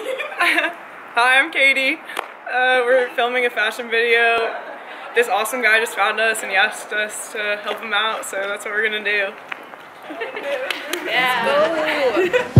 Hi, I'm Katie. Uh, we're filming a fashion video. This awesome guy just found us and he asked us to help him out, so that's what we're gonna do.